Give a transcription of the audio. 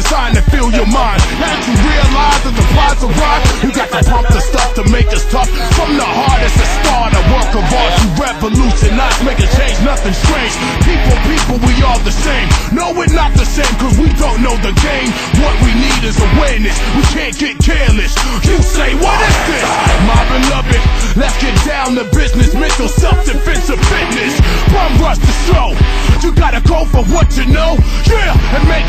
designed to fill your mind. Now you realize that the plots are right? you got to pump the stuff to make us tough. From the hardest to start a work of art, you revolutionize, make a change, nothing strange. People, people, we all the same. No, we're not the same, cause we don't know the game. What we need is awareness. We can't get careless. You say, what is this? My beloved, let's get down to business. Mental self-defense of fitness. Bum rush the show. You gotta go for what you know. Yeah, and make